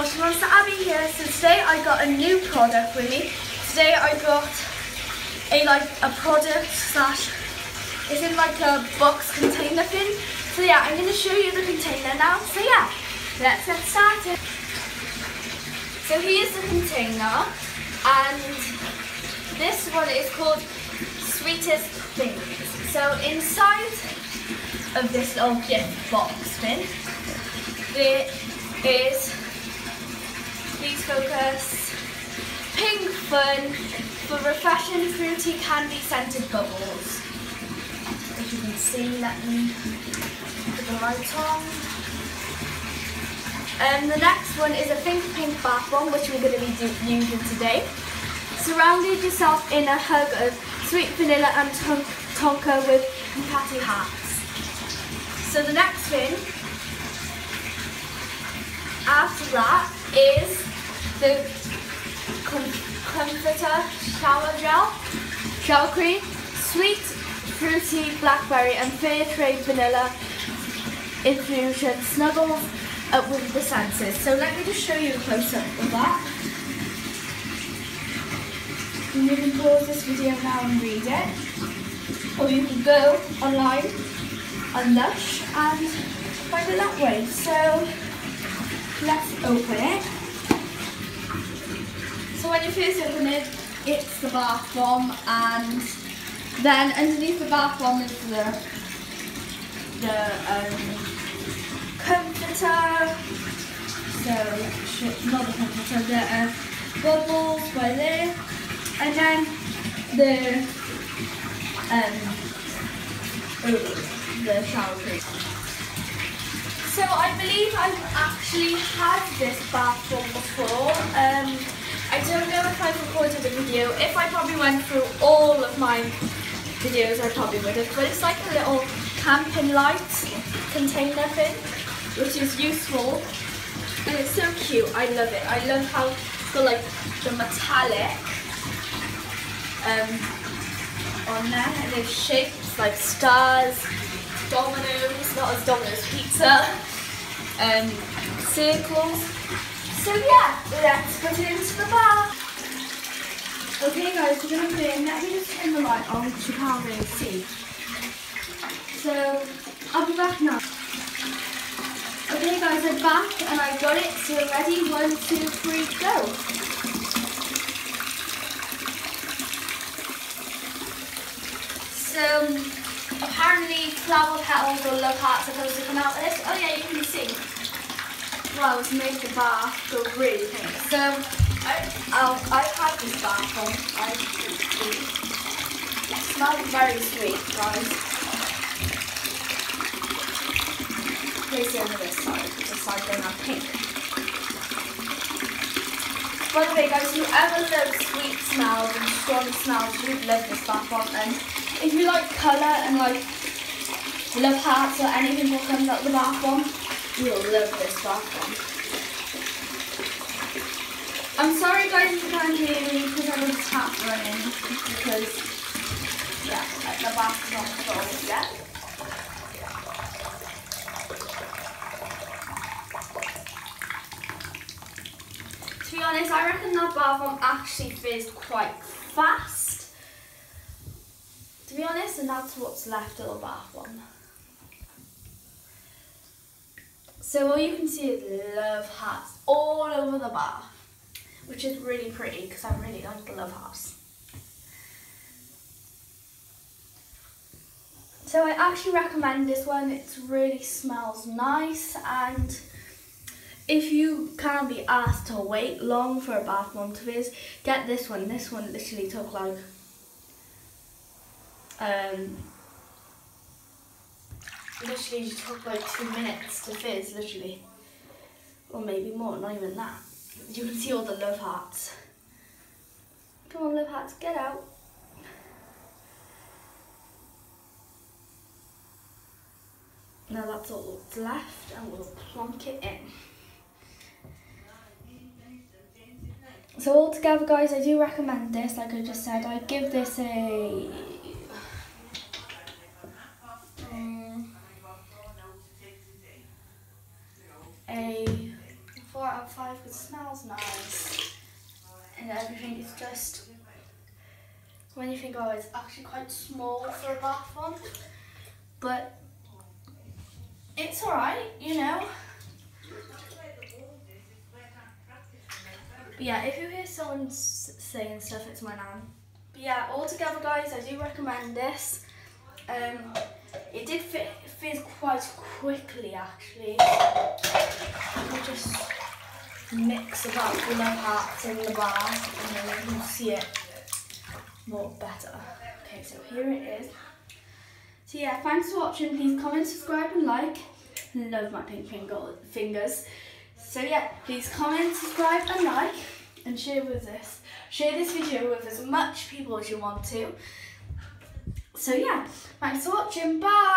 Posh Monster Abby here. So today I got a new product with me. Today I got a like a product slash it's in like a box container thing. So yeah, I'm gonna show you the container now. So yeah, let's get started. So here's the container and this one is called Sweetest Things. So inside of this little gift box thing, there is Focus Pink Fun for refreshing fruity candy scented bubbles. As you can see, let me put the light on. And um, the next one is a Think Pink bath bomb, which we're going to be using today. Surrounded yourself in a hug of sweet vanilla and ton tonka with patty hearts. So the next thing after that is the Comforter Shower Gel, Shower Cream, Sweet Fruity Blackberry and Fair Trade Vanilla Infusion Snuggles up with the senses. So let me just show you a close-up of that. You can pause this video now and read it. Or you can go online on Lush and find it that way. So let's open it. When you first open it, it's the bath bomb and then underneath the bath bomb is the the um, comforter. So not the comforter, the uh, bubbles by there, and then the um, oh, the shower cream. So I believe I've actually had this bath bomb before. Um, I don't know if I've recorded a video. If I probably went through all of my videos, I probably would have. But it's like a little camping light container thing, which is useful. And it's so cute. I love it. I love how it's got like the metallic um, on there. And there's shapes like stars, dominoes, not as dominoes, pizza, um, circles. So yeah, let's put it into the bar. Okay guys, we're going to put in. Let me just turn the light on because you can't really see. So, I'll be back now. Okay guys, I'm back and I've got it. So ready? One, two, three, go. So, apparently flower petals or love hearts are supposed to come out of this. Oh yeah, you can see. Well, it's made the bath go really pink. So, I, I've had this bath on. I It smells very sweet, guys. Place it on this side, this side don't have pink. By the way guys, whoever loves sweet smells and strong smells, you'd love this bath bomb and if you like colour and like love hearts or anything that comes out the bath bomb, you'll love this bath bomb. I'm sorry guys if you can't hear me because I was tap running because yeah, like the bath is not full yet. To be honest, I reckon that bath bomb actually fizzed quite fast to be honest, and that's what's left of the bath one. So all you can see is love hearts all over the bath, which is really pretty because I really like the love hearts. So I actually recommend this one, it really smells nice and if you can't be asked to wait long for a bath bomb to fizz, get this one. This one literally took like um, literally took like two minutes to fizz, literally. Or maybe more, not even that. You can see all the love hearts. Come on, love hearts, get out. Now that's all that's left and we'll plonk it in. So altogether guys, I do recommend this, like I just said, I'd give this a um, a 4 out of top five because it smells nice. And everything is just when you think oh it's actually quite small for a bath one but it's alright you know? But yeah if you hear someone saying stuff it's my nan. But yeah altogether guys I do recommend this. Um, it did fit fizz quite quickly actually. Just mix about the parts in the bath and then you can see it more better. Okay, so here it is. So yeah, thanks for watching. Please comment, subscribe and like. Love my pink finger fingers. So yeah, please comment, subscribe and like and share with this. Share this video with as much people as you want to. So yeah, thanks for watching. Bye!